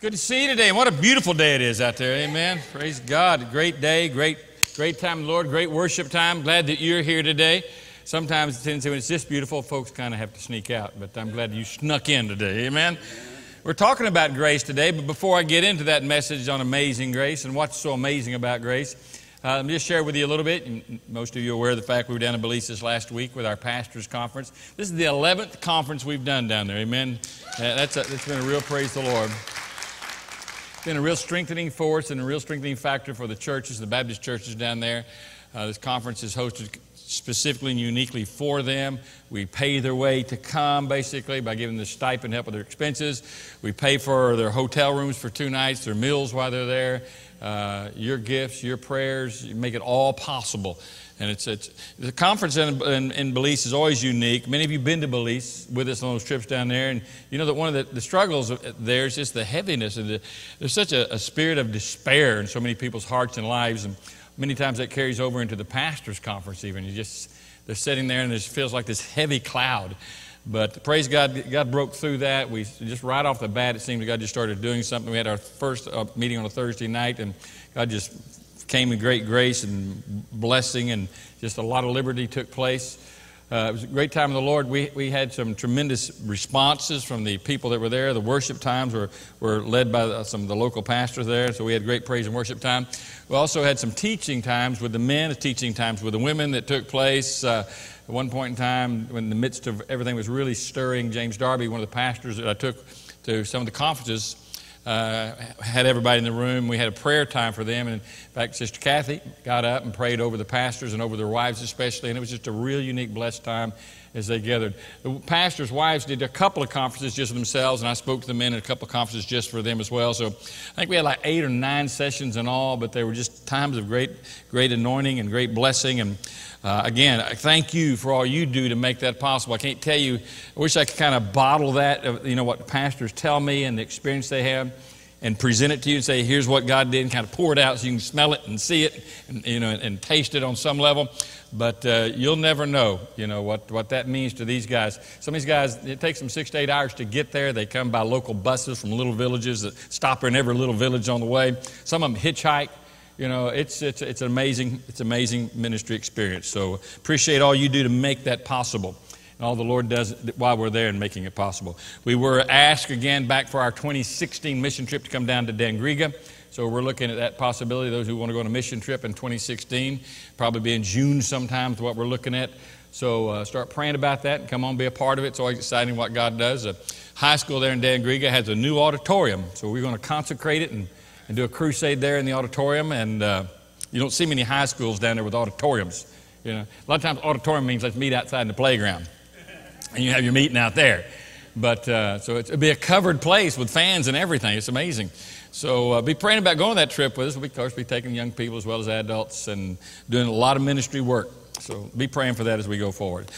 Good to see you today. What a beautiful day it is out there. Amen. Praise God. Great day, great, great time, Lord. Great worship time. Glad that you're here today. Sometimes it tends to, when it's just beautiful, folks kind of have to sneak out. But I'm glad you snuck in today. Amen. We're talking about grace today, but before I get into that message on amazing grace and what's so amazing about grace, uh, let me just share with you a little bit. Most of you are aware of the fact we were down in Belize this last week with our pastors' conference. This is the 11th conference we've done down there. Amen. Uh, that's, a, that's been a real praise to the Lord been a real strengthening force and a real strengthening factor for the churches, the Baptist churches down there. Uh, this conference is hosted specifically and uniquely for them. We pay their way to come, basically, by giving them the stipend, help with their expenses. We pay for their hotel rooms for two nights, their meals while they're there, uh, your gifts, your prayers. You make it all possible. And it's, it's the conference in, in, in, Belize is always unique. Many of you have been to Belize with us on those trips down there, and you know that one of the, the struggles there is just the heaviness and the, there's such a, a, spirit of despair in so many people's hearts and lives, and many times that carries over into the pastors' conference. Even you just they're sitting there and it feels like this heavy cloud. But praise God, God broke through that. We just right off the bat, it seemed God just started doing something. We had our first uh, meeting on a Thursday night, and God just came in great grace and blessing, and just a lot of liberty took place. Uh, it was a great time of the Lord. We, we had some tremendous responses from the people that were there. The worship times were, were led by some of the local pastors there, so we had great praise and worship time. We also had some teaching times with the men, teaching times with the women that took place. Uh, at one point in time, when in the midst of everything was really stirring, James Darby, one of the pastors that I took to some of the conferences, uh, had everybody in the room. We had a prayer time for them. And in fact, Sister Kathy got up and prayed over the pastors and over their wives, especially. And it was just a real unique, blessed time as they gathered. The pastors' wives did a couple of conferences just for themselves, and I spoke to the men at a couple of conferences just for them as well. So I think we had like eight or nine sessions in all, but they were just times of great, great anointing and great blessing. And uh, again, thank you for all you do to make that possible. I can't tell you, I wish I could kind of bottle that, you know, what pastors tell me and the experience they have and present it to you and say, here's what God did, and kind of pour it out so you can smell it and see it and, you know, and, and taste it on some level. But uh, you'll never know, you know, what, what that means to these guys. Some of these guys, it takes them six to eight hours to get there. They come by local buses from little villages that stop in every little village on the way. Some of them hitchhike. You know, it's, it's, it's an amazing, it's amazing ministry experience. So appreciate all you do to make that possible and all the Lord does while we're there and making it possible. We were asked again back for our 2016 mission trip to come down to Dangriga. So we're looking at that possibility. Those who want to go on a mission trip in 2016, probably be in June sometime, is what we're looking at. So uh, start praying about that and come on, be a part of it. It's always exciting what God does. A high school there in Dangriga has a new auditorium, so we're going to consecrate it and, and do a crusade there in the auditorium. And uh, you don't see many high schools down there with auditoriums. You know, a lot of times auditorium means let's meet outside in the playground and you have your meeting out there. But uh, so it'll be a covered place with fans and everything. It's amazing. So uh, be praying about going on that trip with us. We'll, of course, be taking young people as well as adults and doing a lot of ministry work. So be praying for that as we go forward.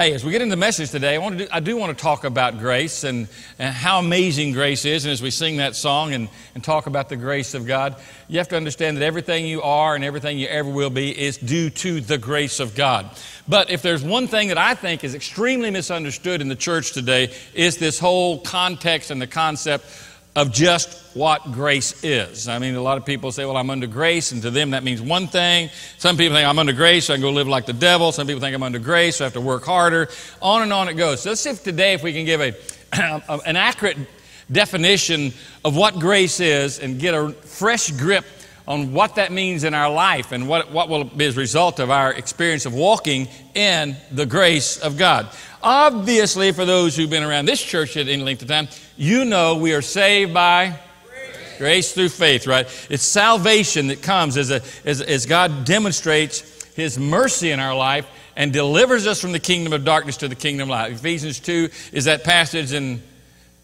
Hey, as we get into the message today, I, want to do, I do want to talk about grace and, and how amazing grace is. And as we sing that song and, and talk about the grace of God, you have to understand that everything you are and everything you ever will be is due to the grace of God. But if there's one thing that I think is extremely misunderstood in the church today, is this whole context and the concept of just what grace is. I mean, a lot of people say, well, I'm under grace, and to them that means one thing. Some people think I'm under grace, so I can go live like the devil. Some people think I'm under grace, so I have to work harder. On and on it goes. So let's see if today, if we can give a, an accurate definition of what grace is and get a fresh grip on what that means in our life and what, what will be as a result of our experience of walking in the grace of God. Obviously, for those who've been around this church at any length of time, you know we are saved by grace, grace through faith, right? It's salvation that comes as, a, as, as God demonstrates His mercy in our life and delivers us from the kingdom of darkness to the kingdom of light. Ephesians 2 is that passage, and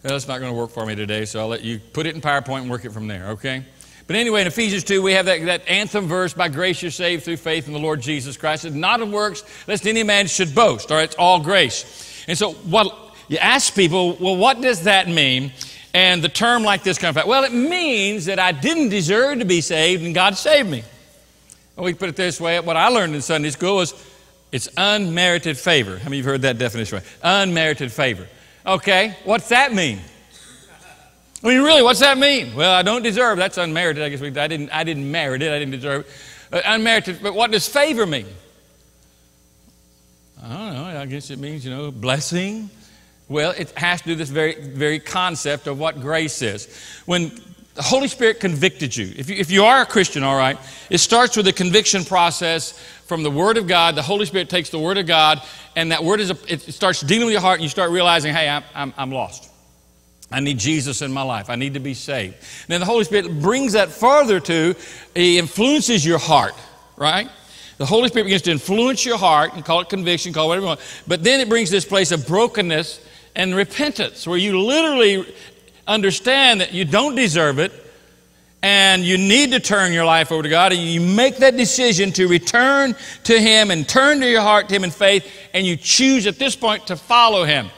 well, it's not going to work for me today, so I'll let you put it in PowerPoint and work it from there, okay? But anyway, in Ephesians 2, we have that, that anthem verse, by grace you're saved through faith in the Lord Jesus Christ. It's not of works, lest any man should boast. Right, it's all grace. And so what you ask people, well, what does that mean? And the term like this comes out. Well, it means that I didn't deserve to be saved and God saved me. Well, we put it this way, what I learned in Sunday school was it's unmerited favor. How many of you have heard that definition? Right? Unmerited favor. Okay, what's that mean? I mean, really, what's that mean? Well, I don't deserve. That's unmerited. I guess we, I didn't. I didn't merit it. I didn't deserve it. Uh, unmerited. But what does favor mean? I don't know. I guess it means you know blessing. Well, it has to do this very very concept of what grace is. When the Holy Spirit convicted you. If, you. if you are a Christian, all right, it starts with a conviction process from the Word of God. The Holy Spirit takes the Word of God, and that Word is a, it starts dealing with your heart, and you start realizing, hey, I'm, I'm, I'm lost. I need Jesus in my life. I need to be saved. And then the Holy Spirit brings that further to, He influences your heart, right? The Holy Spirit begins to influence your heart, and call it conviction, call it whatever you want. But then it brings this place of brokenness and repentance, where you literally understand that you don't deserve it and you need to turn your life over to God and you make that decision to return to Him and turn to your heart to Him in faith and you choose at this point to follow Him.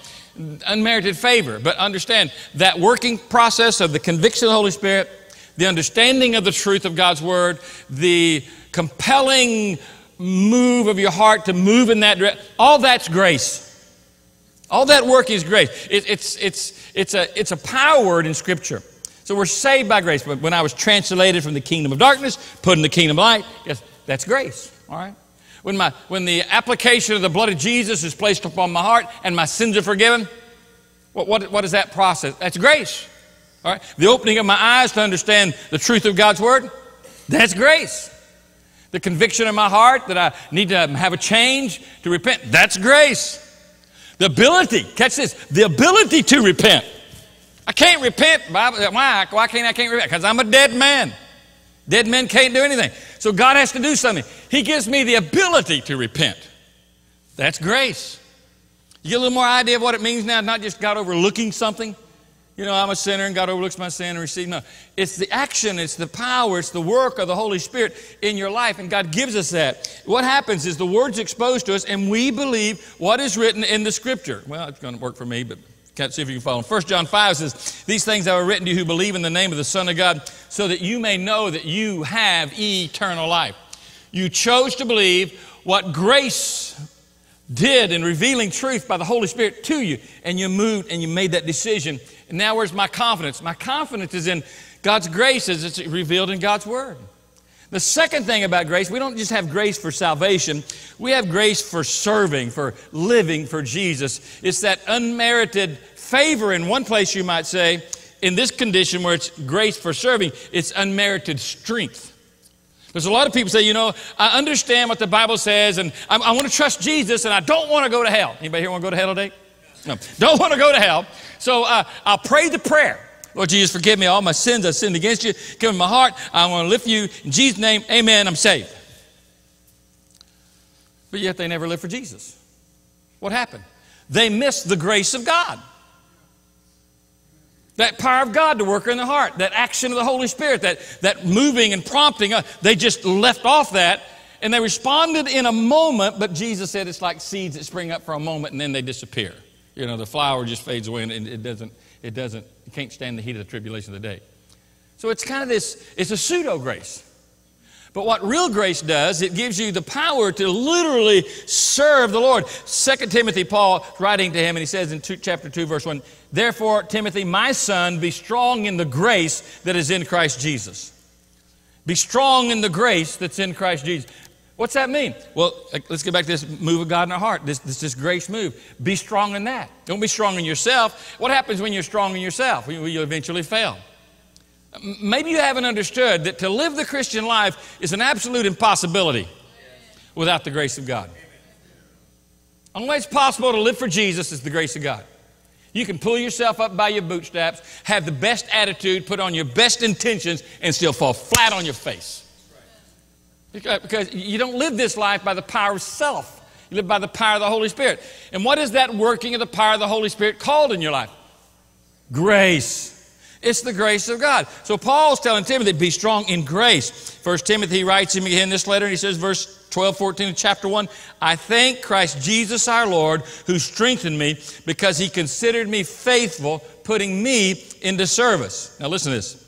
Unmerited favor, but understand that working process of the conviction of the Holy Spirit, the understanding of the truth of God's Word, the compelling move of your heart to move in that direction, all that's grace. All that work is grace. It, it's, it's, it's, a, it's a power word in Scripture. So we're saved by grace. But when I was translated from the kingdom of darkness, put in the kingdom of light, yes, that's grace. All right? When, my, when the application of the blood of Jesus is placed upon my heart and my sins are forgiven, what, what, what is that process? That's grace. All right? The opening of my eyes to understand the truth of God's word, that's grace. The conviction in my heart that I need to have a change to repent, that's grace. The ability, catch this, the ability to repent. I can't repent. Why? Why can't I can't repent? Because I'm a dead man. Dead men can't do anything. So God has to do something. He gives me the ability to repent. That's grace. You get a little more idea of what it means now, not just God overlooking something. You know, I'm a sinner and God overlooks my sin and receives. No, it's the action, it's the power, it's the work of the Holy Spirit in your life, and God gives us that. What happens is the Word's exposed to us, and we believe what is written in the Scripture. Well, it's going to work for me, but can't see if you can follow. 1 John 5 says, These things I have written to you who believe in the name of the Son of God, so that you may know that you have eternal life. You chose to believe what grace did in revealing truth by the Holy Spirit to you, and you moved and you made that decision and now where's my confidence? My confidence is in God's grace as it's revealed in God's Word. The second thing about grace, we don't just have grace for salvation, we have grace for serving, for living for Jesus. It's that unmerited favor, in one place you might say, in this condition where it's grace for serving, it's unmerited strength. There's a lot of people say, you know, I understand what the Bible says, and I, I want to trust Jesus, and I don't want to go to hell. Anybody here want to go to hell today? No, don't want to go to hell. So uh, I'll pray the prayer. Lord Jesus, forgive me all my sins. I sinned against you. Give me my heart. I want to lift you. In Jesus' name, amen. I'm saved. But yet they never lived for Jesus. What happened? They missed the grace of God. That power of God to work in the heart, that action of the Holy Spirit, that, that moving and prompting, uh, they just left off that and they responded in a moment, but Jesus said it's like seeds that spring up for a moment and then they disappear. You know, the flower just fades away and it doesn't, it doesn't, it can't stand the heat of the tribulation of the day. So it's kind of this, it's a pseudo grace. But what real grace does, it gives you the power to literally serve the Lord. Second Timothy, Paul writing to him, and he says in two, chapter 2, verse 1, Therefore, Timothy, my son, be strong in the grace that is in Christ Jesus. Be strong in the grace that's in Christ Jesus. What's that mean? Well, let's get back to this move of God in our heart, this, this, this grace move. Be strong in that. Don't be strong in yourself. What happens when you're strong in yourself? Well, you eventually fail. Maybe you haven't understood that to live the Christian life is an absolute impossibility without the grace of God. Only way it's possible to live for Jesus is the grace of God. You can pull yourself up by your bootstraps, have the best attitude, put on your best intentions, and still fall flat on your face. Because you don't live this life by the power of self. You live by the power of the Holy Spirit. And what is that working of the power of the Holy Spirit called in your life? Grace. It's the grace of God. So Paul's telling Timothy, be strong in grace. First Timothy writes him again this letter, and he says, verse 12, 14 of chapter 1, I thank Christ Jesus our Lord, who strengthened me because he considered me faithful, putting me into service. Now listen to this.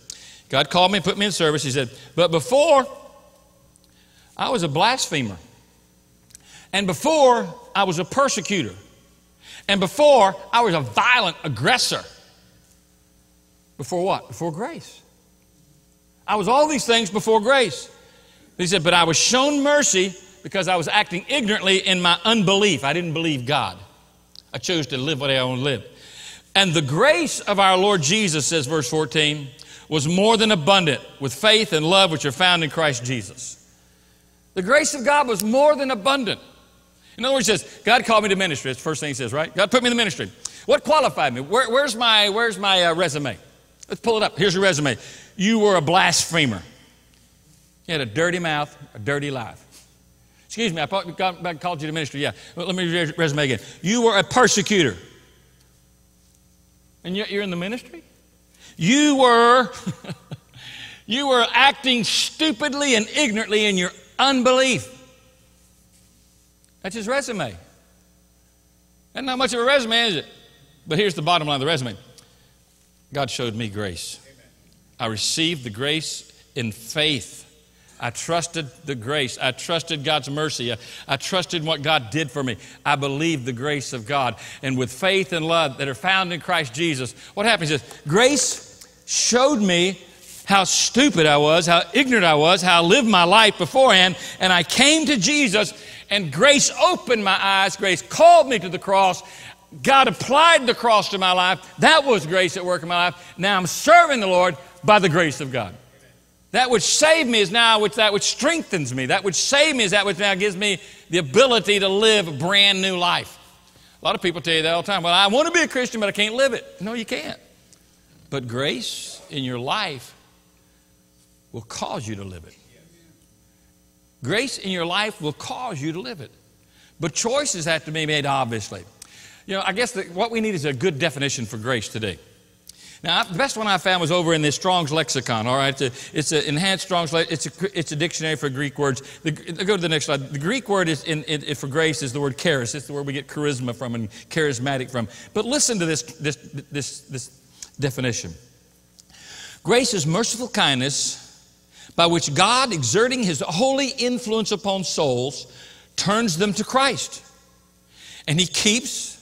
God called me and put me in service. He said, but before I was a blasphemer. And before, I was a persecutor. And before, I was a violent aggressor. before what? Before grace. I was all these things before grace. He said, But I was shown mercy because I was acting ignorantly in my unbelief. I didn't believe God. I chose to live what I want to live. And the grace of our Lord Jesus, says verse 14, was more than abundant with faith and love which are found in Christ Jesus. The grace of God was more than abundant. In other words, says, God called me to ministry. That's the first thing he says, right? God put me in the ministry. What qualified me? Where, where's my, where's my uh, resume? Let's pull it up. Here's your resume. You were a blasphemer. You had a dirty mouth, a dirty life. Excuse me, I called you to ministry. Yeah, let me read your resume again. You were a persecutor. And yet you're in the ministry? You were, you were acting stupidly and ignorantly in your unbelief. That's his resume. That's not much of a resume, is it? But here's the bottom line of the resume God showed me grace. I received the grace in faith. I trusted the grace. I trusted God's mercy. I, I, trusted what God did for me. I believed the grace of God. And with faith and love that are found in Christ Jesus, what happens is grace showed me how stupid I was, how ignorant I was, how I lived my life beforehand. And I came to Jesus, and grace opened my eyes. Grace called me to the cross. God applied the cross to my life. That was grace at work in my life. Now I'm serving the Lord by the grace of God. That which saved me is now which that which strengthens me. That which saved me is that which now gives me the ability to live a brand new life. A lot of people tell you that all the time. Well, I want to be a Christian, but I can't live it. No, you can't. But grace in your life will cause you to live it. Grace in your life will cause you to live it. But choices have to be made, obviously. You know, I guess what we need is a good definition for grace today. Now, the best one I found was over in the Strong's Lexicon, all right? It's an enhanced Strong's, it's a, it's a dictionary for Greek words. The, go to the next slide. The Greek word is in, in, for grace is the word charis. It's the word we get charisma from and charismatic from. But listen to this, this, this, this definition. Grace is merciful kindness by which God, exerting his holy influence upon souls, turns them to Christ. And he keeps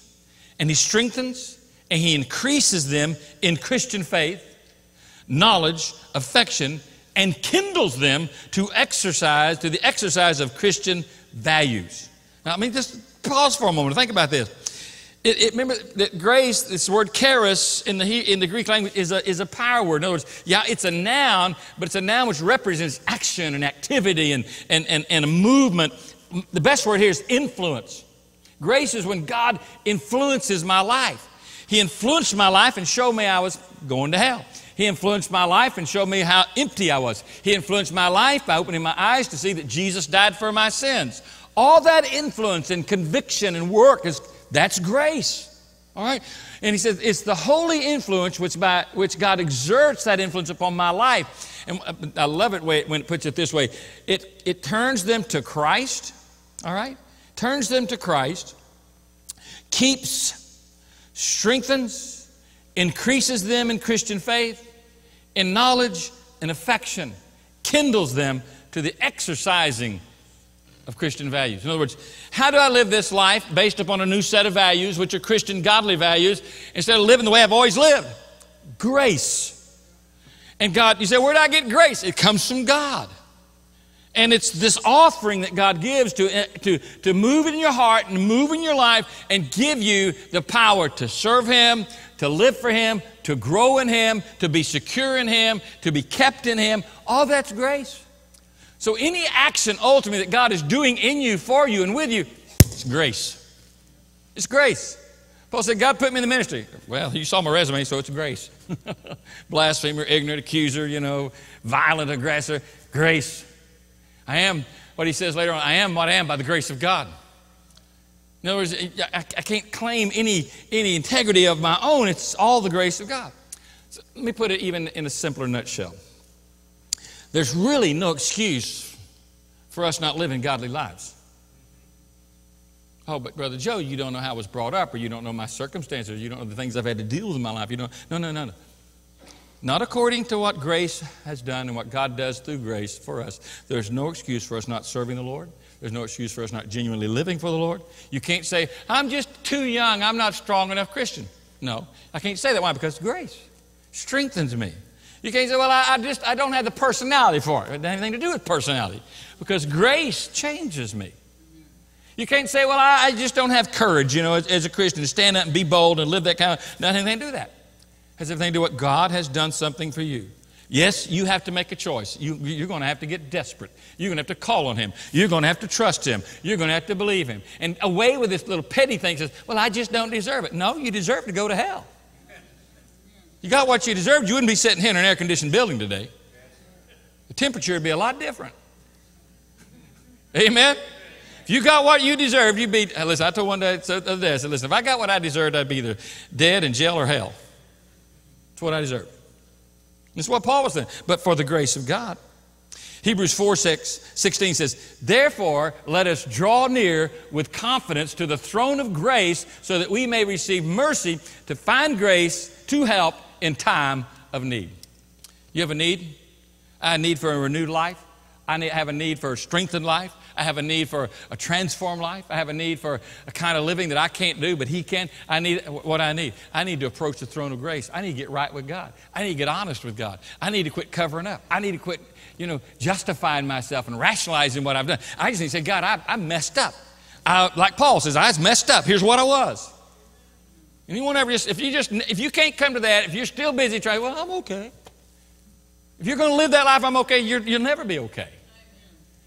and he strengthens and he increases them in Christian faith, knowledge, affection, and kindles them to exercise, to the exercise of Christian values. Now, I mean, just pause for a moment. and Think about this. It, it, remember that grace, this word charis in the, in the Greek language is a, is a power word. In other words, yeah, it's a noun, but it's a noun which represents action and activity and, and, and, and a movement. The best word here is influence. Grace is when God influences my life. He influenced my life and showed me I was going to hell. He influenced my life and showed me how empty I was. He influenced my life by opening my eyes to see that Jesus died for my sins. All that influence and conviction and work is that's grace. All right? And he says it's the holy influence which, by, which God exerts that influence upon my life. And uh, I love it when it puts it this way it, it turns them to Christ, all right? Turns them to Christ, keeps, strengthens, increases them in Christian faith, in knowledge and affection, kindles them to the exercising of Christian values. In other words, how do I live this life based upon a new set of values, which are Christian godly values, instead of living the way I've always lived? Grace. And God, you say, where do I get grace? It comes from God. And it's this offering that God gives to, eh, to, to move in your heart and move in your life and give you the power to serve Him, to live for Him, to grow in Him, to be secure in Him, to be kept in Him. All that's grace. So, any action ultimately that God is doing in you, for you, and with you, it's grace. It's grace. Paul said, God put me in the ministry. Well, you saw my resume, so it's grace. Blasphemer, ignorant, accuser, you know, violent, aggressor. Grace. I am what he says later on I am what I am by the grace of God. In other words, I, I can't claim any, any integrity of my own, it's all the grace of God. So let me put it even in a simpler nutshell. There's really no excuse for us not living godly lives. Oh, but Brother Joe, you don't know how I was brought up, or you don't know my circumstances, you don't know the things I've had to deal with in my life. You know, no, no, no, no. Not according to what grace has done and what God does through grace for us. There's no excuse for us not serving the Lord. There's no excuse for us not genuinely living for the Lord. You can't say, I'm just too young, I'm not strong enough Christian. No, I can't say that. Why? Because grace. strengthens me. You can't say, well, I, I just I don't have the personality for it. It doesn't have anything to do with personality. Because grace changes me. You can't say, well, I, I just don't have courage, you know, as, as, a Christian to stand up and be bold and live that kind of. Nothing to do that. It has everything to do with God has done something for you. Yes, you have to make a choice. You, you're going to have to get desperate. You're going to have to call on Him. You're going to have to trust Him. You're going to have to believe Him. And away with this little petty thing says, well, I just don't deserve it. No, you deserve to go to hell. You got what you deserved, you wouldn't be sitting here in an air conditioned building today. The temperature would be a lot different. Amen? If you got what you deserved, you'd be. Uh, listen, I told one day, the other day, I said, listen, if I got what I deserved, I'd be either dead in jail or hell. That's what I deserve. That's what Paul was saying. But for the grace of God. Hebrews 4 6, 16 says, Therefore, let us draw near with confidence to the throne of grace so that we may receive mercy to find grace to help in time of need. You have a need? I have a need for a renewed life. I have a need for a strengthened life. I have a need for a transformed life. I have a need for a kind of living that I can't do, but He can. I need what I need. I need to approach the throne of grace. I need to get right with God. I need to get honest with God. I need to quit covering up. I need to quit, you know, justifying myself and rationalizing what I've done. I just need to say, God, I, I messed up. I, like Paul says, I was messed up. Here's what I was. And ever just, if you just, if you can't come to that, if you're still busy trying, well, I'm okay. If you're going to live that life, I'm okay, you will never be okay.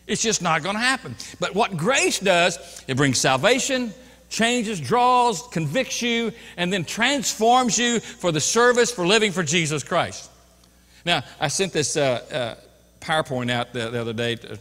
It's just not going to happen. But what grace does, it brings salvation, changes, draws, convicts you, and then transforms you for the service for living for Jesus Christ. Now, I sent this uh, uh, PowerPoint out the, the other day. To,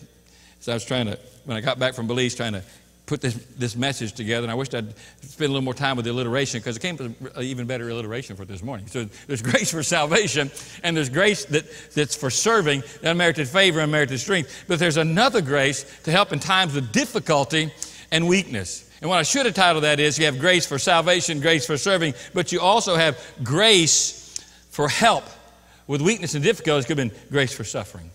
so I was trying to, when I got back from Belize, trying to put this, this message together, and I wished I'd spend a little more time with the alliteration because it came to an even better alliteration for this morning. So there's grace for salvation, and there's grace that, that's for serving, unmerited favor, unmerited strength. But there's another grace to help in times of difficulty and weakness. And what I should have titled that is you have grace for salvation, grace for serving, but you also have grace for help with weakness and difficulty. It could have been grace for suffering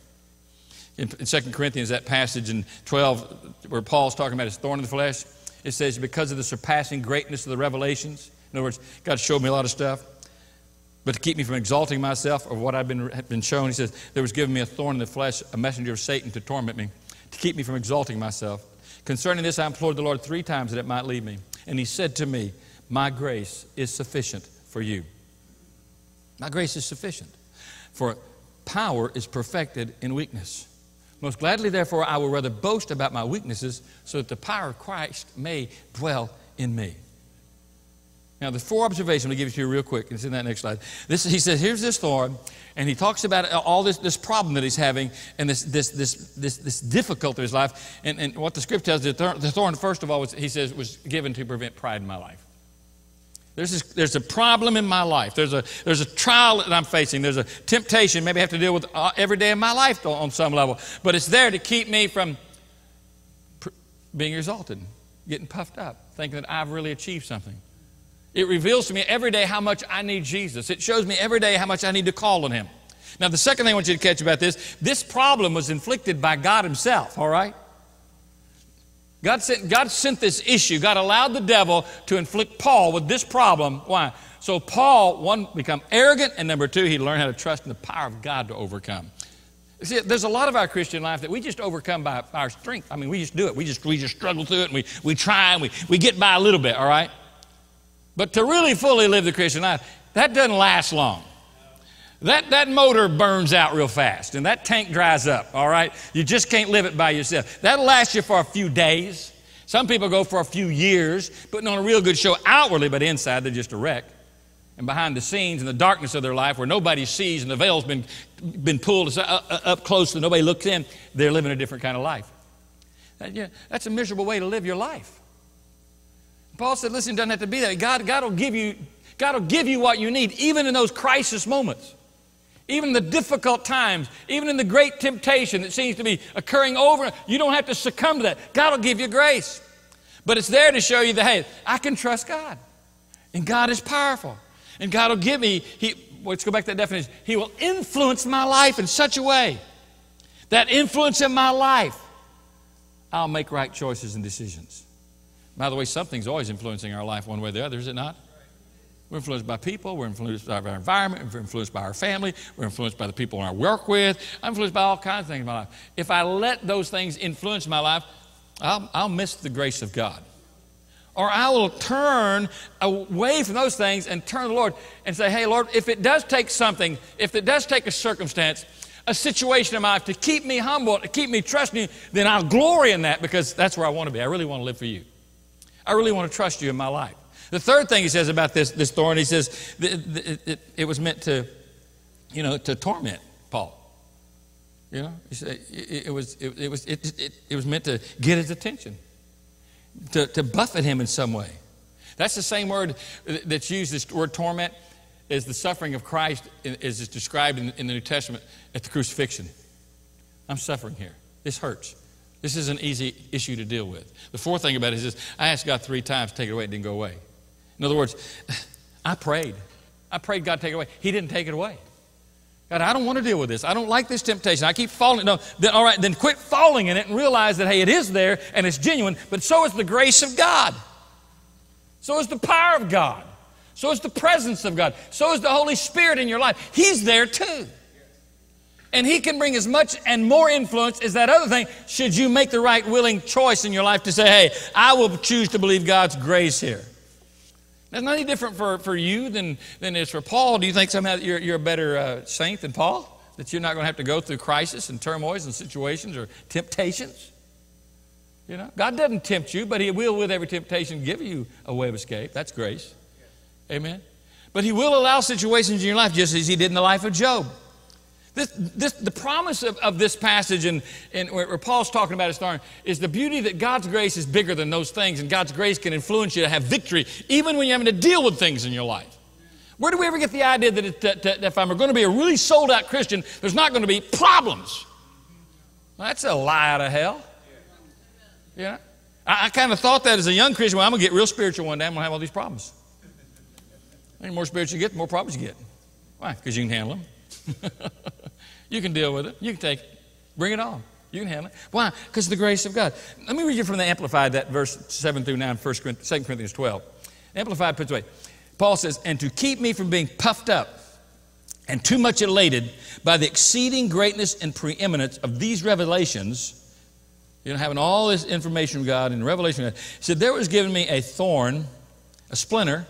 in, in 2 Corinthians, that passage in 12 where Paul's talking about his thorn in the flesh, it says, because of the surpassing greatness of the revelations. In other words, God showed me a lot of stuff. But to keep me from exalting myself or what I've been, been shown, he says, there was given me a thorn in the flesh, a messenger of Satan to torment me, to keep me from exalting myself. Concerning this, I implored the Lord three times that it might leave me. And he said to me, My grace is sufficient for you. My grace is sufficient. For power is perfected in weakness. Most gladly, therefore, I will rather boast about my weaknesses so that the power of Christ may dwell in me. Now, the four observations, I'm going to give to you real quick. It's in that next slide. This, he says, here's this thorn, and he talks about all this, this problem that he's having and this, this, this, this, this difficulty in his life. And, what the script tells us, the thorn, first of all, was, he says, was given to prevent pride in my life. There's, this, there's a problem in my life. There's a, there's a trial that I'm facing. There's a temptation maybe I have to deal with uh, every day of my life on some level. But it's there to keep me from being exalted, getting puffed up, thinking that I've really achieved something. It reveals to me every day how much I need Jesus. It shows me every day how much I need to call on Him. Now, the second thing I want you to catch about this this problem was inflicted by God Himself, all right? God sent, God sent this issue. God allowed the devil to inflict Paul with this problem. Why? So Paul, one, become arrogant, and number two, he learned how to trust in the power of God to overcome. See, there's a lot of our Christian life that we just overcome by our strength. I mean, we just do it. We just, we just struggle through it, and we, we try, and we, we get by a little bit, all right? But to really fully live the Christian life, that doesn't last long. That, that motor burns out real fast and that tank dries up, all right? You just can't live it by yourself. That'll last you for a few days. Some people go for a few years, putting on a real good show outwardly, but inside they're just a wreck. And behind the scenes, in the darkness of their life, where nobody sees and the veil's been, been pulled uh, uh, up close so nobody looks in, they're living a different kind of life. That, that's a miserable way to live your life. Paul said, listen, it doesn't have to be that. God, God, will give you, God will give you what you need, even in those crisis moments. Even in the difficult times, even in the great temptation that seems to be occurring over, you don't have to succumb to that. God will give you grace. But it's there to show you that, hey, I can trust God. And God is powerful. And God will give me, he, let's go back to that definition. He will influence my life in such a way that influence in my life, I'll make right choices and decisions. By the way, something's always influencing our life one way or the other, is it not? We're influenced by people. We're influenced by our environment. We're influenced by our family. We're influenced by the people I work with. I'm influenced by all kinds of things in my life. If I let those things influence my life, I'll, I'll miss the grace of God. Or I will turn away from those things and turn to the Lord and say, hey, Lord, if it does take something, if it does take a circumstance, a situation in my life to keep me humble, to keep me trusting you, then I'll glory in that because that's where I want to be. I really want to live for you. I really want to trust you in my life. The third thing he says about this, this thorn, he says it, it, it was meant to, you know, to torment Paul. You know, it, it, was, it, it was, it, it, it was meant to get his attention, to, to buffet him in some way. That's the same word that's used, this word torment, is the suffering of Christ as is described in, in the New Testament at the crucifixion. I'm suffering here. This hurts. This is an easy issue to deal with. The fourth thing about it is this I asked God three times to take it away, it didn't go away. In other words, I prayed. I prayed God take it away. He didn't take it away. God, I don't want to deal with this. I don't like this temptation. I keep falling. No, then, all right, then quit falling in it and realize that, hey, it is there and it's genuine, but so is the grace of God. So is the power of God. So is the presence of God. So is the Holy Spirit in your life. He's there too. And He can bring as much and more influence as that other thing, should you make the right willing choice in your life to say, hey, I will choose to believe God's grace here. That's not any different for, for you than, than it is for Paul. Do you think somehow you're, you're a better uh, saint than Paul? That you're not going to have to go through crisis and turmoils and situations or temptations? You know, God doesn't tempt you, but He will, with every temptation, give you a way of escape. That's grace. Amen. But He will allow situations in your life, just as He did in the life of Job. This, this, the promise of, of this passage, and, and where, Paul's talking about is the beauty that God's grace is bigger than those things, and God's grace can influence you to have victory, even when you're having to deal with things in your life. Where do we ever get the idea that, it, that, that if I'm going to be a really sold out Christian, there's not going to be problems? Well, that's a lie out of hell. Yeah. I, I kind of thought that as a young Christian, well, I'm going to get real spiritual one day, I'm going to have all these problems. The more spiritual you get, the more problems you get. Why? Because you can handle them. you can deal with it. You can take it. Bring it on. You can handle it. Why? Because of the grace of God. Let me read you from the Amplified, that verse 7 through 9, 1 Corinthians, 2 Corinthians 12. Amplified puts it away. Paul says, And to keep me from being puffed up and too much elated by the exceeding greatness and preeminence of these revelations, you know, having all this information from God and revelation, he said, There was given me a thorn, a splinter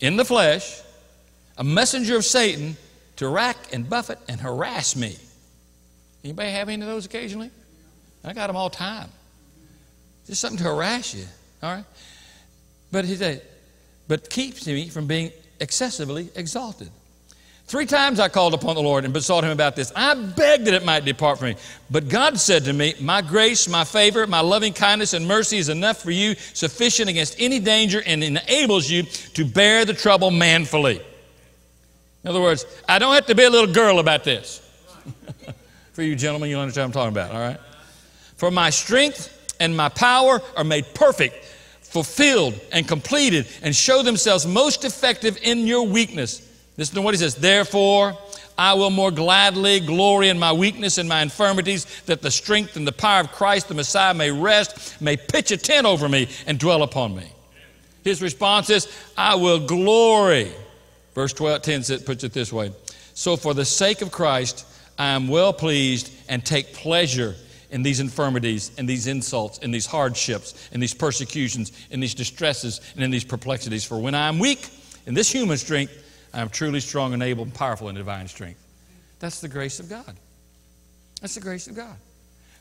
in the flesh, a messenger of Satan to rack and buffet and harass me. Anybody have any of those occasionally? I got them all time. Just something to harass you, all right? But he said, but keeps me from being excessively exalted. Three times I called upon the Lord and besought him about this. I begged that it might depart from me. But God said to me, My grace, my favor, my loving kindness and mercy is enough for you, sufficient against any danger, and enables you to bear the trouble manfully. In other words, I don't have to be a little girl about this. For you gentlemen, you understand what I'm talking about, all right? For my strength and my power are made perfect, fulfilled, and completed, and show themselves most effective in your weakness. Listen to what he says. Therefore, I will more gladly glory in my weakness and my infirmities, that the strength and the power of Christ the Messiah may rest, may pitch a tent over me, and dwell upon me. His response is, I will glory Verse 12, 10 puts it this way So, for the sake of Christ, I am well pleased and take pleasure in these infirmities, in these insults, in these hardships, in these persecutions, in these distresses, and in these perplexities. For when I am weak in this human strength, I am truly strong and able and powerful in divine strength. That's the grace of God. That's the grace of God.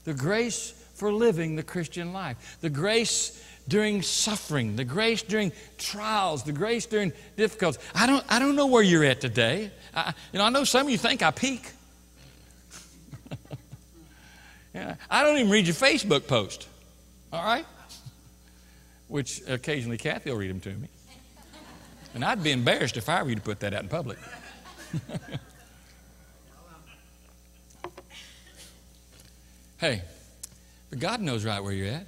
The grace for living the Christian life. The grace during suffering, the grace during trials, the grace during difficulties. I don't, I don't know where you're at today. I, you know, I know some of you think I peek. yeah, I don't even read your Facebook post, all right? Which occasionally Kathy will read them to me. And I'd be embarrassed if I were you to put that out in public. hey, but God knows right where you're at.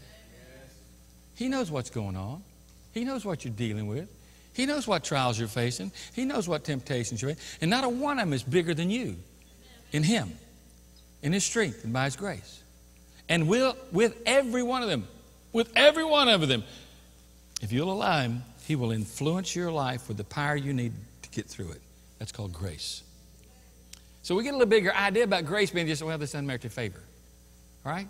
He knows what's going on. He knows what you're dealing with. He knows what trials you're facing. He knows what temptations you're facing. And not a one of them is bigger than you in Him, in His strength, and by His grace. And will, with every one of them, with every one of them, if you'll allow Him, He will influence your life with the power you need to get through it. That's called grace. So we get a little bigger idea about grace being just, well, this unmerited favor. All right?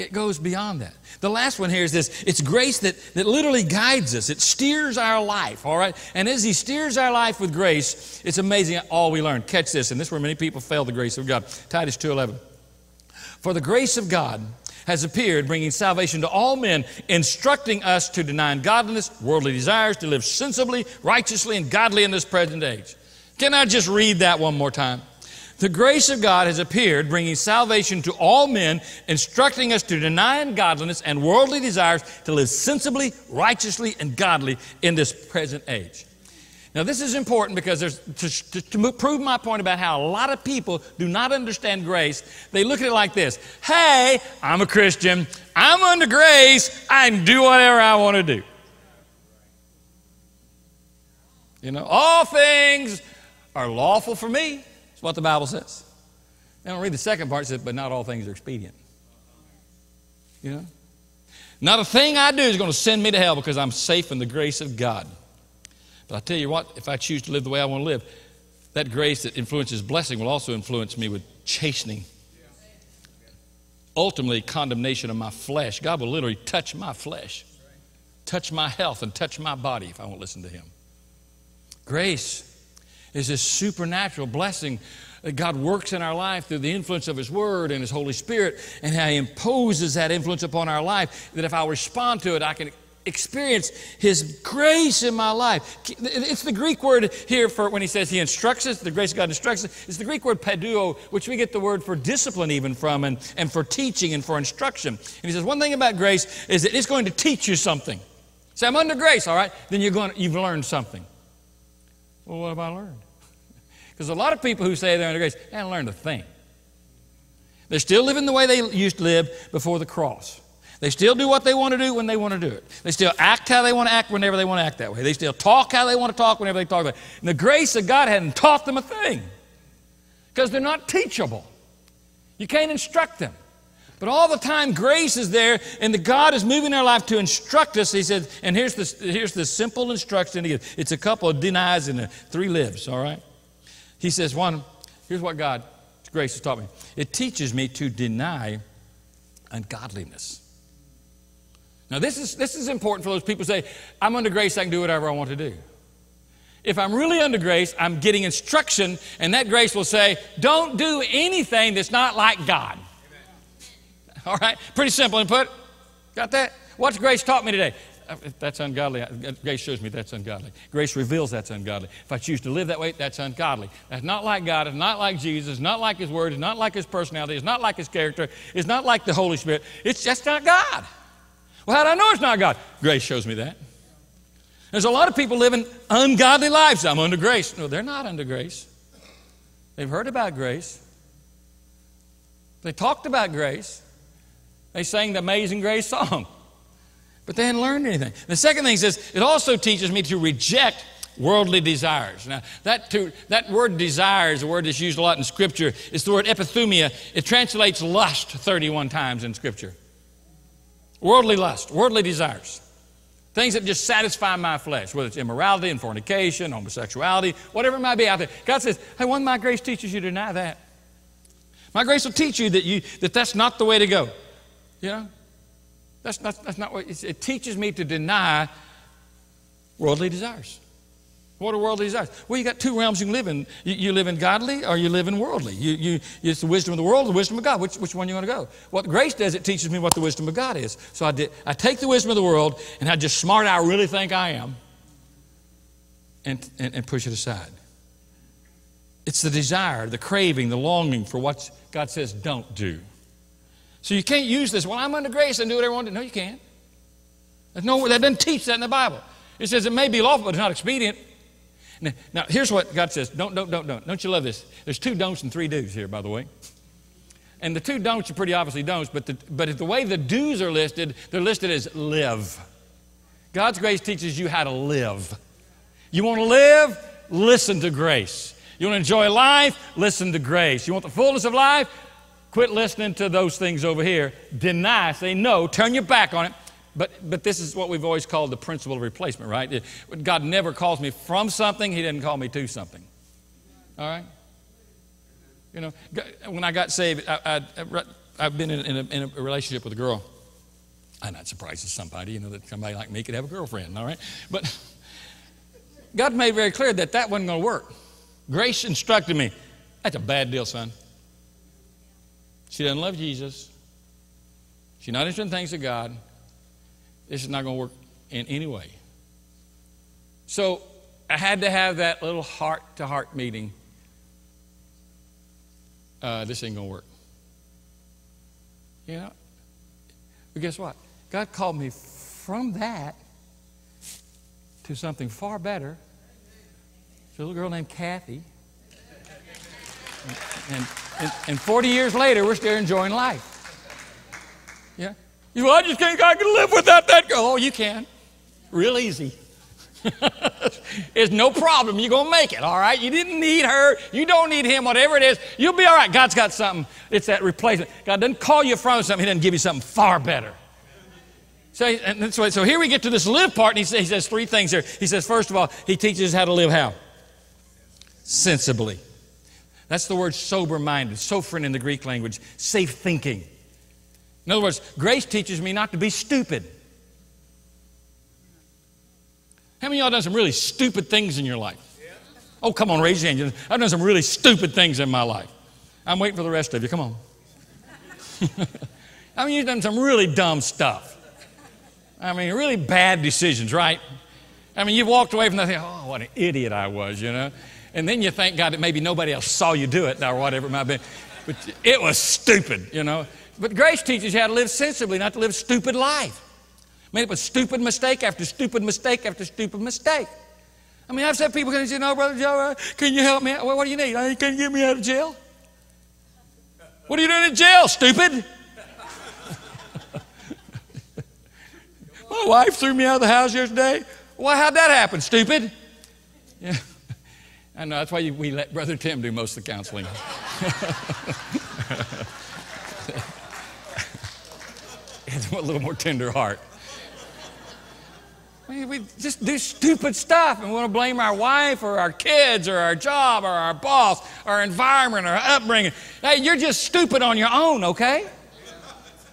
It goes beyond that. The last one here is this it's grace that, that literally guides us, it steers our life, all right? And as He steers our life with grace, it's amazing all we learn. Catch this, and this is where many people fail the grace of God. Titus 2.11. For the grace of God has appeared, bringing salvation to all men, instructing us to deny ungodliness, worldly desires, to live sensibly, righteously, and godly in this present age. Can I just read that one more time? The grace of God has appeared, bringing salvation to all men, instructing us to deny ungodliness and worldly desires, to live sensibly, righteously, and godly in this present age. Now, this is important because there's, to, to, to, prove my point about how a lot of people do not understand grace, they look at it like this Hey, I'm a Christian. I'm under grace. I can do whatever I want to do. You know, all things are lawful for me. That's what the Bible says. I don't read the second part, it says, but not all things are expedient. You know? Not a thing I do is going to send me to hell because I'm safe in the grace of God. But I tell you what, if I choose to live the way I want to live, that grace that influences blessing will also influence me with chastening. Ultimately, condemnation of my flesh. God will literally touch my flesh, touch my health, and touch my body if I won't listen to Him. Grace is this supernatural blessing that God works in our life through the influence of His Word and His Holy Spirit, and how He imposes that influence upon our life. That if I respond to it, I can experience His grace in my life. It's the Greek word here for when He says He instructs us, the grace of God instructs us. It's the Greek word paduo, which we get the word for discipline even from, and, and for teaching and for instruction. And He says, one thing about grace is that it's going to teach you something. Say, I'm under grace, all right? Then you're going to, you've learned something. Well, what have I learned? Because a lot of people who say they're under grace haven't learned a thing. They're still living the way they used to live before the cross. They still do what they want to do when they want to do it. They still act how they want to act whenever they want to act that way. They still talk how they want to talk whenever they talk that. And the grace of God hadn't taught them a thing because they're not teachable. You can't instruct them. But all the time, grace is there, and the God is moving our life to instruct us. He said, and here's the, here's the simple instruction he gives. It's a couple of denies and three lives, all right? He says, one, here's what God, grace has taught me. It teaches me to deny ungodliness. Now, this is, this is important for those people who say, I'm under grace, I can do whatever I want to do. If I'm really under grace, I'm getting instruction, and that grace will say, Don't do anything that's not like God. All right? Pretty simple input. Got that? What's grace taught me today? Uh, that's ungodly. Uh, grace shows me that's ungodly. Grace reveals that's ungodly. If I choose to live that way, that's ungodly. That's not like God. It's not like Jesus. It's not like His Word. It's not like His personality. It's not like His character. It's not like the Holy Spirit. It's just not God. Well, how do I know it's not God? Grace shows me that. There's a lot of people living ungodly lives. I'm under grace. No, they're not under grace. They've heard about grace. They talked about grace. They sang the Amazing Grace song, but they hadn't learned anything. The second thing is it also teaches me to reject worldly desires. Now, that, to, that word desire is a word that's used a lot in Scripture. It's the word epithumia. It translates lust 31 times in Scripture. Worldly lust, worldly desires. Things that just satisfy my flesh, whether it's immorality and fornication, homosexuality, whatever it might be out there. God says, hey, one my grace teaches you to deny that. My grace will teach you that, you, that that's not the way to go. You know? That's not, that's not what it teaches me to deny worldly desires. What are worldly desires? Well, you got two realms you can live in. You, you live in godly or you live in worldly. You, you, it's the wisdom of the world, the wisdom of God. Which, which one you want to go? What grace does, it teaches me what the wisdom of God is. So I, did, I take the wisdom of the world and I just smart I really think I am and, and, and push it aside. It's the desire, the craving, the longing for what God says don't do. So you can't use this, well, I'm under grace and do whatever I want to. No, you can't. There's no, that doesn't teach that in the Bible. It says it may be lawful, but it's not expedient. Now, now, here's what God says. Don't, don't, don't, don't. Don't you love this? There's two don'ts and three do's here, by the way. And the two don'ts are pretty obviously don'ts, but the, but the way the do's are listed, they're listed as live. God's grace teaches you how to live. You want to live? Listen to grace. You want to enjoy life? Listen to grace. You want the fullness of life? Quit listening to those things over here. Deny, say no, turn your back on it. But, but this is what we've always called the principle of replacement, right? God never calls me from something, He didn't call me to something. All right? You know, when I got saved, I, have been in, in, a, in, a, relationship with a girl. I'm not surprised at somebody, you know, that somebody like me could have a girlfriend, all right? But God made very clear that that wasn't going to work. Grace instructed me that's a bad deal, son. She doesn't love Jesus. She's not interested in things of God. This is not going to work in any way. So I had to have that little heart to heart meeting. Uh, this ain't going to work. You know? But guess what? God called me from that to something far better. It's a little girl named Kathy. And, and, and 40 years later, we're still enjoying life. Yeah? You I just can't, I can live without that girl. Oh, you can. Real easy. it's no problem. You're going to make it, all right? You didn't need her. You don't need him, whatever it is. You'll be all right. God's got something. It's that replacement. God doesn't call you from something, He doesn't give you something far better. So, and so, so here we get to this live part, and he says, he says three things here. He says, first of all, he teaches us how to live how? Sensibly. That's the word sober minded, sophron in the Greek language, safe thinking. In other words, grace teaches me not to be stupid. How many of y'all done some really stupid things in your life? Oh, come on, raise your hand. I've done some really stupid things in my life. I'm waiting for the rest of you. Come on. I mean, you've done some really dumb stuff. I mean, really bad decisions, right? I mean, you've walked away from that, thing, oh, what an idiot I was, you know? And then you thank God that maybe nobody else saw you do it or whatever it might be. But it was stupid, you know? But grace teaches you how to live sensibly, not to live stupid life. Made up a stupid mistake after stupid mistake after stupid mistake. I mean, I've said people can say, "No, brother Joe, uh, can you help me? Well, what do you need? Uh, can you get me out of jail? What are you doing in jail, stupid? My wife threw me out of the house yesterday. Why, how'd that happen, stupid? Yeah. I know, that's why we let Brother Tim do most of the counseling. It's a little more tender heart. We just do stupid stuff and we want to blame our wife or our kids or our job or our boss our environment our upbringing. Hey, you're just stupid on your own, okay?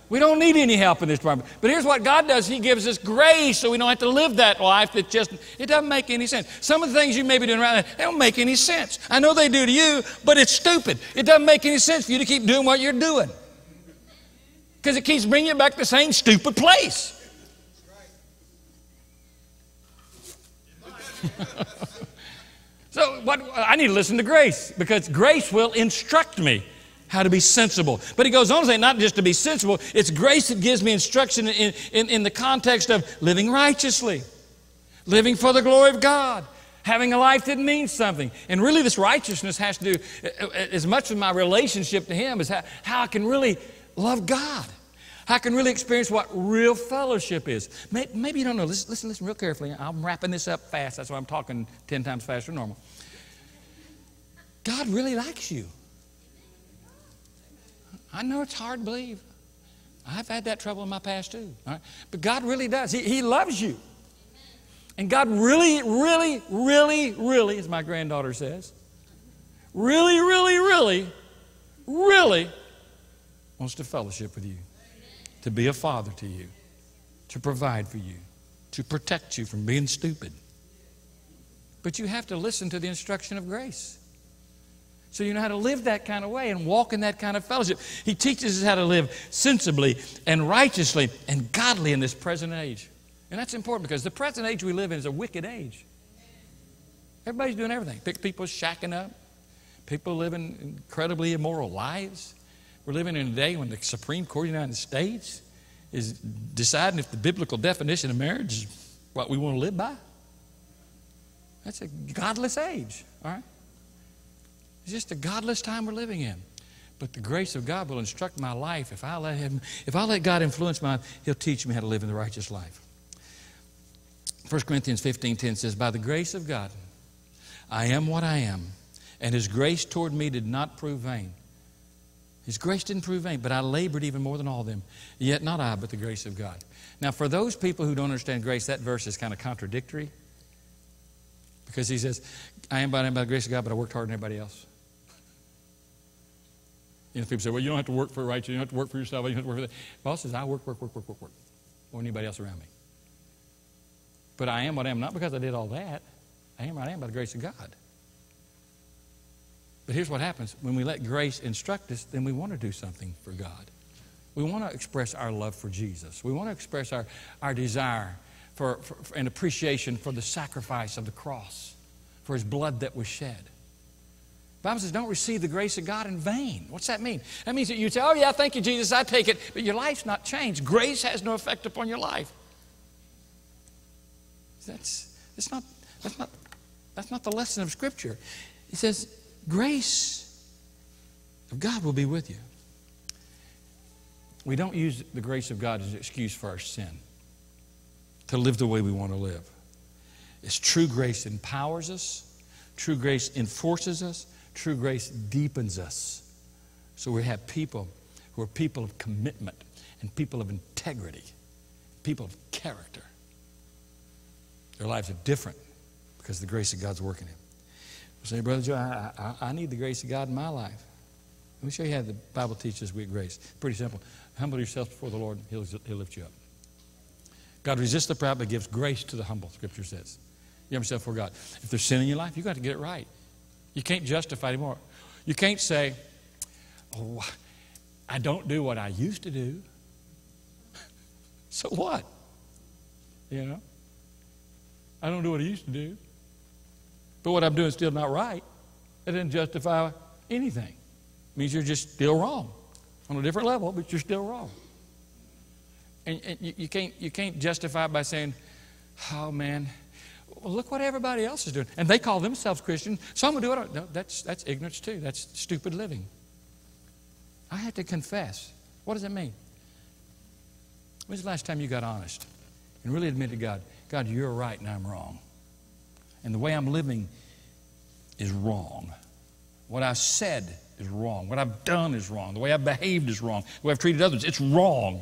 We don't need any help in this department. But here's what God does He gives us grace so we don't have to live that life that just, it doesn't make any sense. Some of the things you may be doing right now, they don't make any sense. I know they do to you, but it's stupid. It doesn't make any sense for you to keep doing what you're doing because it keeps bringing you back to the same stupid place. so what, I need to listen to grace because grace will instruct me how to be sensible. But he goes on to say, not just to be sensible, it's grace that gives me instruction in, in, in the context of living righteously, living for the glory of God, having a life that means something. And really, this righteousness has to do uh, as much with my relationship to Him as how, how I can really love God. How I can really experience what real fellowship is. Maybe you don't know. Listen, listen, listen real carefully. I'm wrapping this up fast. That's why I'm talking 10 times faster than normal. God really likes you. I know it's hard to believe. I've had that trouble in my past too. But God really does. He, he loves you. And God really, really, really, really, as my granddaughter says, really, really, really, really wants to fellowship with you to be a father to you, to provide for you, to protect you from being stupid. But you have to listen to the instruction of grace. So you know how to live that kind of way and walk in that kind of fellowship. He teaches us how to live sensibly and righteously and godly in this present age. And that's important because the present age we live in is a wicked age. Everybody's doing everything. People shacking up. People living incredibly immoral lives. We're living in a day when the Supreme Court of the United States is deciding if the biblical definition of marriage is what we want to live by. That's a godless age, all right? It's just a godless time we're living in. But the grace of God will instruct my life. If I let Him, if I let God influence my life, He'll teach me how to live in the righteous life. 1 Corinthians 15:10 says, By the grace of God, I am what I am, and His grace toward me did not prove vain. His grace didn't prove vain, but I labored even more than all them. Yet not I, but the grace of God. Now, for those people who don't understand grace, that verse is kind of contradictory because he says, I am by, by the grace of God, but I worked harder than everybody else. You know, people say, well, you don't have to work for righteousness, you don't have to work for yourself, you don't have to work for that. Paul says, I work, work, work, work, work, work, or anybody else around me. But I am what I am, not because I did all that. I am what I am by the grace of God. But here's what happens when we let grace instruct us, then we want to do something for God. We want to express our love for Jesus. We want to express our, our desire for, for, for an appreciation for the sacrifice of the cross, for his blood that was shed. The Bible says, don't receive the grace of God in vain. What's that mean? That means that you say, oh, yeah, thank you, Jesus, I take it, but your life's not changed. Grace has no effect upon your life. That's, that's, not, that's, not, that's not the lesson of Scripture. He says, grace of God will be with you. We don't use the grace of God as an excuse for our sin, to live the way we want to live. It's true grace empowers us, true grace enforces us, true grace deepens us. So we have people who are people of commitment and people of integrity, people of character. Their lives are different because the grace of God's working in them. say, Brother Joe, I, I, I, need the grace of God in my life. Let me show you how the Bible teaches we grace. Pretty simple. Humble yourself before the Lord, he'll, he'll lift you up. God resists the proud, but gives grace to the humble, Scripture says. You humble yourself before God. If there's sin in your life, you've got to get it right. You can't justify anymore. You can't say, oh, I don't do what I used to do. so what? You know? I don't do what I used to do. But what I'm doing is still not right. That doesn't justify anything. It means you're just still wrong on a different level, but you're still wrong. And, and you, you, can't, you can't justify by saying, oh man, well, look what everybody else is doing. And they call themselves Christian, so I'm going to do it. No, that's, that's ignorance too. That's stupid living. I had to confess. What does it mean? When's the last time you got honest and really admitted to God, God, you're right and I'm wrong. And the way I'm living is wrong. What I said is wrong. What I've done is wrong. The way I've behaved is wrong. The way I've treated others, it's wrong.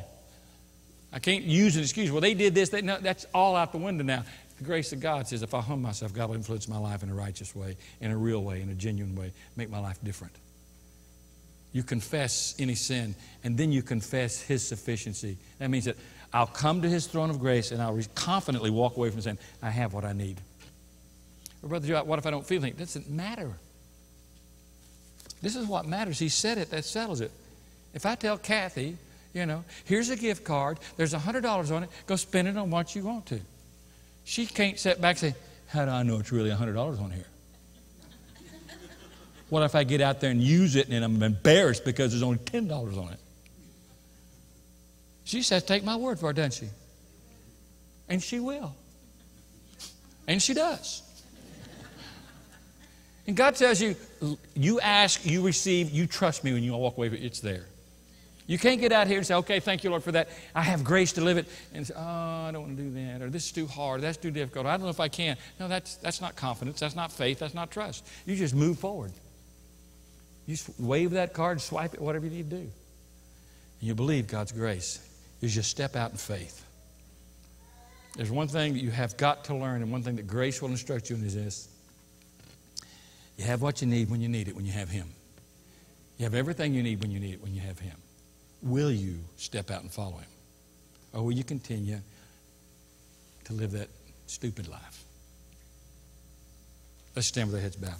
I can't use an excuse. Well, they did this. They, no, that's all out the window now. The grace of God says if I humble myself, God will influence my life in a righteous way, in a real way, in a genuine way, make my life different. You confess any sin, and then you confess His sufficiency. That means that I'll come to His throne of grace and I'll confidently walk away from saying, I have what I need. Or, Brother Joe, what if I don't feel anything? It doesn't matter. This is what matters. He said it, that settles it. If I tell Kathy, you know, here's a gift card, there's $100 on it, go spend it on what you want to. She can't sit back and say, How do I know it's really $100 on here? What if I get out there and use it and I'm embarrassed because there's only $10 on it? She says, Take my word for it, doesn't she? And she will. And she does. And God tells you, you ask, you receive, you trust me when you walk away, it's there. You can't get out here and say, okay, thank you, Lord, for that. I have grace to live it. And say, oh, I don't want to do that. Or this is too hard. That's too difficult. I don't know if I can. No, that's, that's not confidence. That's not faith. That's not trust. You just move forward. You wave that card, swipe it, whatever you need to do. And you believe God's grace. You just step out in faith. There's one thing that you have got to learn, and one thing that grace will instruct you in is this. You have what you need when you need it, when you have Him. You have everything you need when you need it, when you have Him. Will you step out and follow him? Or will you continue to live that stupid life? Let's stand with our heads bowed.